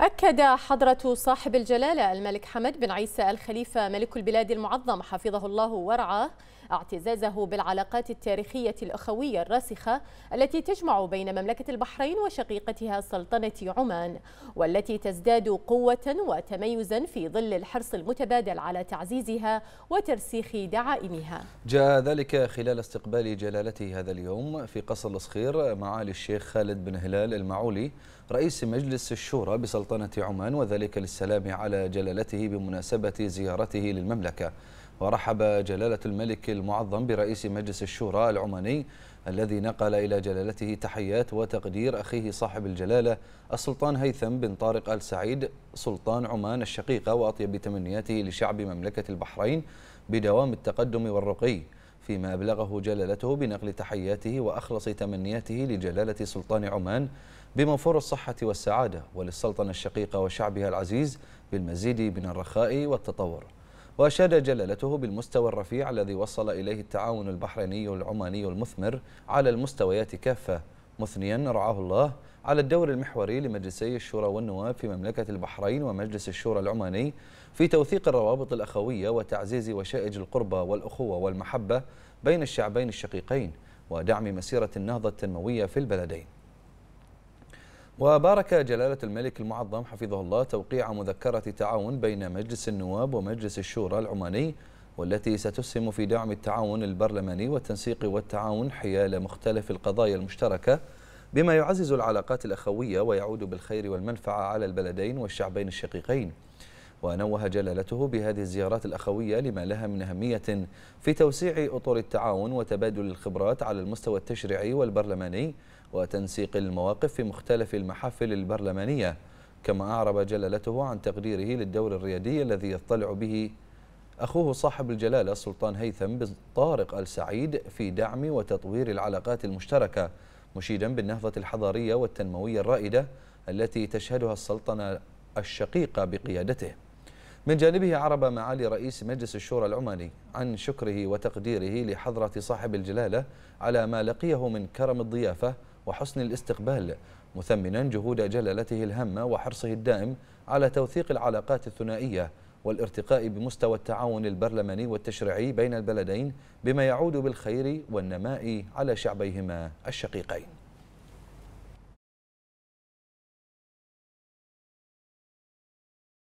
أكد حضرة صاحب الجلالة الملك حمد بن عيسى الخليفة ملك البلاد المعظم حفظه الله ورعاه اعتزازه بالعلاقات التاريخية الأخوية الراسخة التي تجمع بين مملكة البحرين وشقيقتها سلطنة عمان والتي تزداد قوة وتميزا في ظل الحرص المتبادل على تعزيزها وترسيخ دعائمها. جاء ذلك خلال استقبال جلالته هذا اليوم في قصر الصخير معالي الشيخ خالد بن هلال المعولي رئيس مجلس الشورى بسلطنة عمان وذلك للسلام على جلالته بمناسبة زيارته للمملكة. ورحب جلالة الملك المعظم برئيس مجلس الشورى العماني الذي نقل إلى جلالته تحيات وتقدير أخيه صاحب الجلالة السلطان هيثم بن طارق آل سعيد سلطان عمان الشقيقة وأطيب تمنياته لشعب مملكة البحرين بدوام التقدم والرقي. فيما أبلغه جلالته بنقل تحياته وأخلص تمنياته لجلالة سلطان عمان بموفور الصحة والسعادة وللسلطنة الشقيقة وشعبها العزيز بالمزيد من الرخاء والتطور. وأشاد جلالته بالمستوى الرفيع الذي وصل إليه التعاون البحريني العماني المثمر على المستويات كافة مثنيا رعاه الله على الدور المحوري لمجلسي الشورى والنواب في مملكة البحرين ومجلس الشورى العماني في توثيق الروابط الأخوية وتعزيز وشائج القربة والأخوة والمحبة بين الشعبين الشقيقين ودعم مسيرة النهضة التنموية في البلدين. وبارك جلالة الملك المعظم حفظه الله توقيع مذكرة تعاون بين مجلس النواب ومجلس الشورى العماني والتي ستسهم في دعم التعاون البرلماني والتنسيق والتعاون حيال مختلف القضايا المشتركة بما يعزز العلاقات الأخوية ويعود بالخير والمنفعة على البلدين والشعبين الشقيقين. ونوه جلالته بهذه الزيارات الأخوية لما لها من أهمية في توسيع أطر التعاون وتبادل الخبرات على المستوى التشريعي والبرلماني وتنسيق المواقف في مختلف المحافل البرلمانية كما أعرب جلالته عن تقديره للدور الريادي الذي يطلع به أخوه صاحب الجلالة السلطان هيثم بن طارق السعيد في دعم وتطوير العلاقات المشتركة مشيدا بالنهضة الحضارية والتنموية الرائدة التي تشهدها السلطنة الشقيقة بقيادته. من جانبه عرب معالي رئيس مجلس الشورى العماني عن شكره وتقديره لحضرة صاحب الجلالة على ما لقيه من كرم الضيافة وحسن الاستقبال مثمنا جهود جلالته الهامة وحرصه الدائم على توثيق العلاقات الثنائية والارتقاء بمستوى التعاون البرلماني والتشريعي بين البلدين بما يعود بالخير والنماء على شعبيهما الشقيقين.